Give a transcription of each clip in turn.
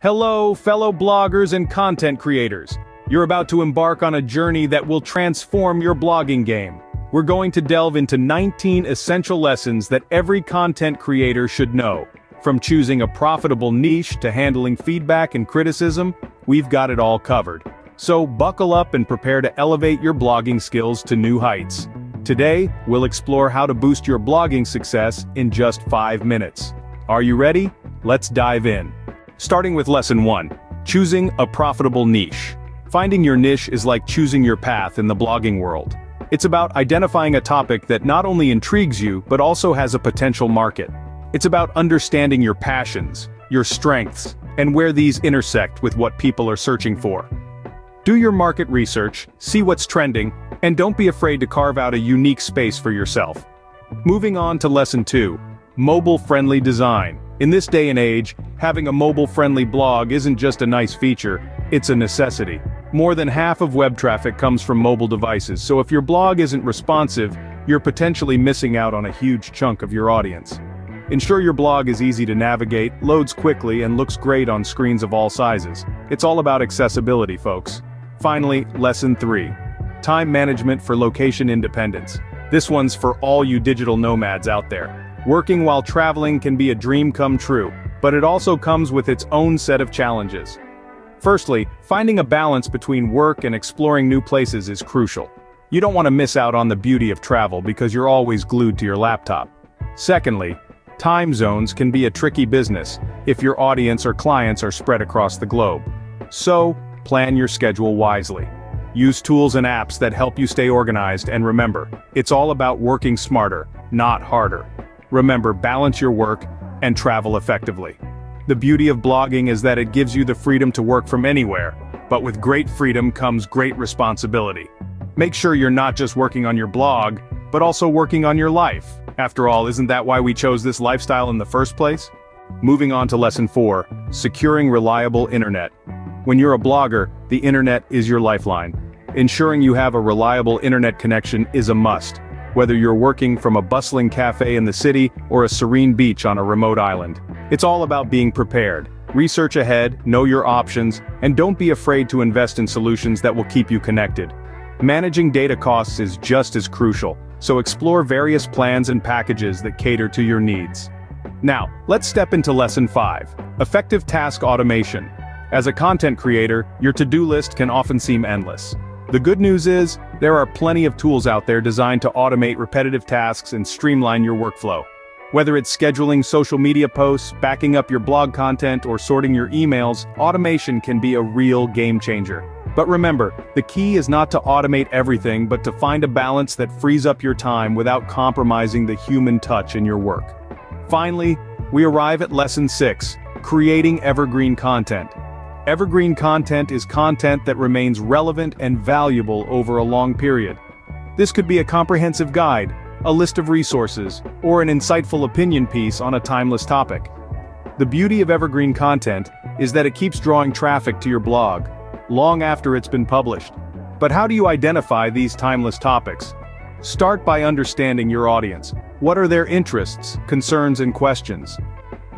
Hello, fellow bloggers and content creators. You're about to embark on a journey that will transform your blogging game. We're going to delve into 19 essential lessons that every content creator should know. From choosing a profitable niche to handling feedback and criticism, we've got it all covered. So buckle up and prepare to elevate your blogging skills to new heights. Today, we'll explore how to boost your blogging success in just 5 minutes. Are you ready? Let's dive in. Starting with lesson 1. Choosing a profitable niche. Finding your niche is like choosing your path in the blogging world. It's about identifying a topic that not only intrigues you but also has a potential market. It's about understanding your passions, your strengths, and where these intersect with what people are searching for. Do your market research, see what's trending, and don't be afraid to carve out a unique space for yourself. Moving on to lesson 2. Mobile-friendly design. In this day and age, having a mobile-friendly blog isn't just a nice feature, it's a necessity. More than half of web traffic comes from mobile devices, so if your blog isn't responsive, you're potentially missing out on a huge chunk of your audience. Ensure your blog is easy to navigate, loads quickly, and looks great on screens of all sizes. It's all about accessibility, folks. Finally, lesson 3. Time management for location independence. This one's for all you digital nomads out there. Working while traveling can be a dream come true, but it also comes with its own set of challenges. Firstly, finding a balance between work and exploring new places is crucial. You don't want to miss out on the beauty of travel because you're always glued to your laptop. Secondly, time zones can be a tricky business if your audience or clients are spread across the globe. So, plan your schedule wisely. Use tools and apps that help you stay organized and remember, it's all about working smarter, not harder. Remember, balance your work and travel effectively. The beauty of blogging is that it gives you the freedom to work from anywhere, but with great freedom comes great responsibility. Make sure you're not just working on your blog, but also working on your life. After all, isn't that why we chose this lifestyle in the first place? Moving on to lesson 4, securing reliable internet. When you're a blogger, the internet is your lifeline. Ensuring you have a reliable internet connection is a must whether you're working from a bustling cafe in the city or a serene beach on a remote island. It's all about being prepared. Research ahead, know your options, and don't be afraid to invest in solutions that will keep you connected. Managing data costs is just as crucial, so explore various plans and packages that cater to your needs. Now, let's step into lesson 5, effective task automation. As a content creator, your to-do list can often seem endless. The good news is, there are plenty of tools out there designed to automate repetitive tasks and streamline your workflow. Whether it's scheduling social media posts, backing up your blog content, or sorting your emails, automation can be a real game changer. But remember, the key is not to automate everything but to find a balance that frees up your time without compromising the human touch in your work. Finally, we arrive at lesson 6, creating evergreen content. Evergreen content is content that remains relevant and valuable over a long period. This could be a comprehensive guide, a list of resources, or an insightful opinion piece on a timeless topic. The beauty of evergreen content is that it keeps drawing traffic to your blog, long after it's been published. But how do you identify these timeless topics? Start by understanding your audience. What are their interests, concerns and questions?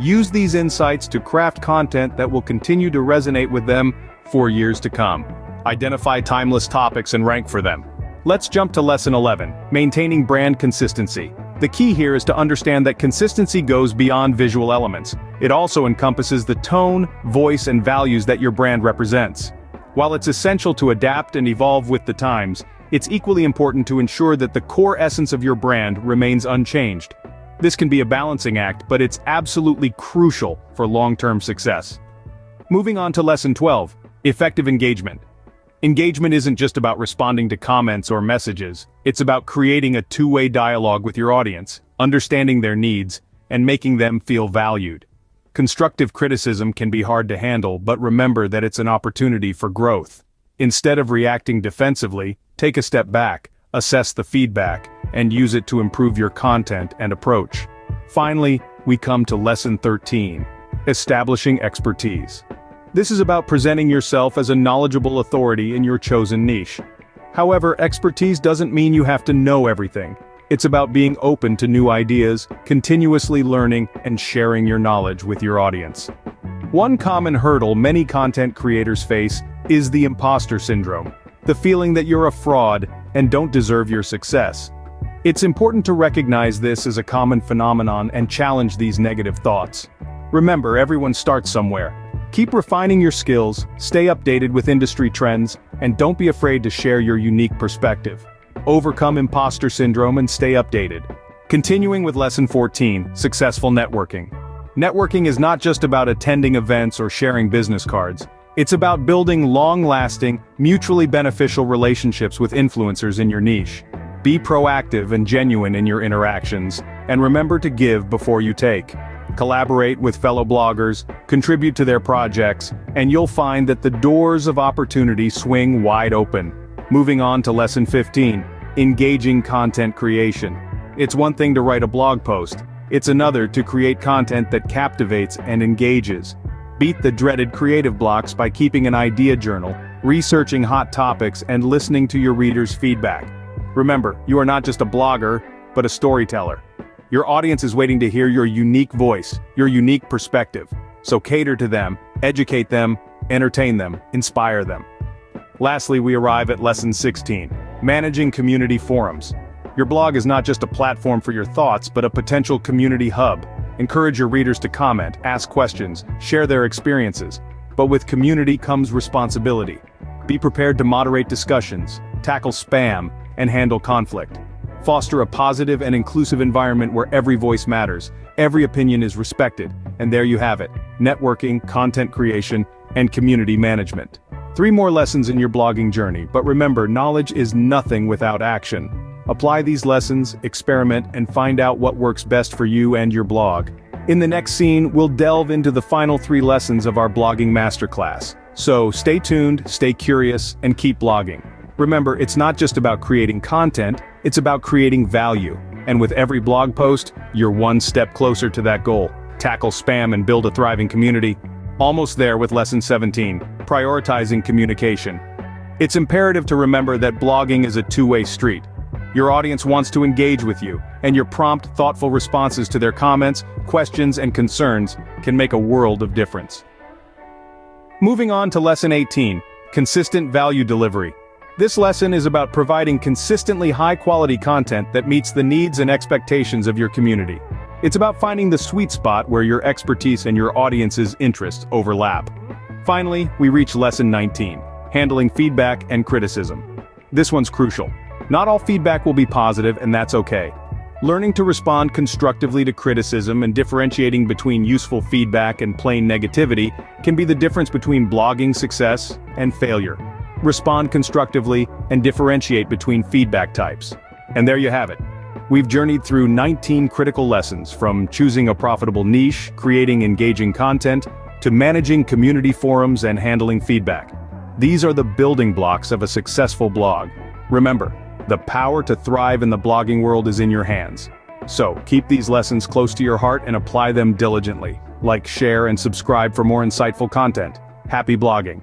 Use these insights to craft content that will continue to resonate with them for years to come. Identify timeless topics and rank for them. Let's jump to lesson 11, maintaining brand consistency. The key here is to understand that consistency goes beyond visual elements. It also encompasses the tone, voice and values that your brand represents. While it's essential to adapt and evolve with the times, it's equally important to ensure that the core essence of your brand remains unchanged. This can be a balancing act, but it's absolutely crucial for long-term success. Moving on to lesson 12, effective engagement. Engagement isn't just about responding to comments or messages, it's about creating a two-way dialogue with your audience, understanding their needs, and making them feel valued. Constructive criticism can be hard to handle, but remember that it's an opportunity for growth. Instead of reacting defensively, take a step back, assess the feedback, and use it to improve your content and approach. Finally, we come to lesson 13, establishing expertise. This is about presenting yourself as a knowledgeable authority in your chosen niche. However, expertise doesn't mean you have to know everything. It's about being open to new ideas, continuously learning, and sharing your knowledge with your audience. One common hurdle many content creators face is the imposter syndrome, the feeling that you're a fraud and don't deserve your success. It's important to recognize this as a common phenomenon and challenge these negative thoughts. Remember, everyone starts somewhere. Keep refining your skills, stay updated with industry trends, and don't be afraid to share your unique perspective. Overcome imposter syndrome and stay updated. Continuing with Lesson 14, Successful Networking. Networking is not just about attending events or sharing business cards. It's about building long-lasting, mutually beneficial relationships with influencers in your niche. Be proactive and genuine in your interactions, and remember to give before you take. Collaborate with fellow bloggers, contribute to their projects, and you'll find that the doors of opportunity swing wide open. Moving on to lesson 15, engaging content creation. It's one thing to write a blog post, it's another to create content that captivates and engages. Beat the dreaded creative blocks by keeping an idea journal, researching hot topics and listening to your readers' feedback. Remember, you are not just a blogger, but a storyteller. Your audience is waiting to hear your unique voice, your unique perspective. So cater to them, educate them, entertain them, inspire them. Lastly, we arrive at lesson 16, managing community forums. Your blog is not just a platform for your thoughts but a potential community hub. Encourage your readers to comment, ask questions, share their experiences. But with community comes responsibility. Be prepared to moderate discussions, tackle spam, and handle conflict. Foster a positive and inclusive environment where every voice matters, every opinion is respected, and there you have it, networking, content creation, and community management. Three more lessons in your blogging journey, but remember knowledge is nothing without action. Apply these lessons, experiment, and find out what works best for you and your blog. In the next scene, we'll delve into the final three lessons of our blogging masterclass. So stay tuned, stay curious, and keep blogging. Remember, it's not just about creating content, it's about creating value. And with every blog post, you're one step closer to that goal. Tackle spam and build a thriving community. Almost there with lesson 17, prioritizing communication. It's imperative to remember that blogging is a two-way street. Your audience wants to engage with you, and your prompt, thoughtful responses to their comments, questions, and concerns can make a world of difference. Moving on to lesson 18, consistent value delivery. This lesson is about providing consistently high-quality content that meets the needs and expectations of your community. It's about finding the sweet spot where your expertise and your audience's interests overlap. Finally, we reach lesson 19, handling feedback and criticism. This one's crucial. Not all feedback will be positive and that's okay. Learning to respond constructively to criticism and differentiating between useful feedback and plain negativity can be the difference between blogging success and failure respond constructively, and differentiate between feedback types. And there you have it. We've journeyed through 19 critical lessons from choosing a profitable niche, creating engaging content, to managing community forums and handling feedback. These are the building blocks of a successful blog. Remember, the power to thrive in the blogging world is in your hands. So, keep these lessons close to your heart and apply them diligently. Like, share, and subscribe for more insightful content. Happy blogging!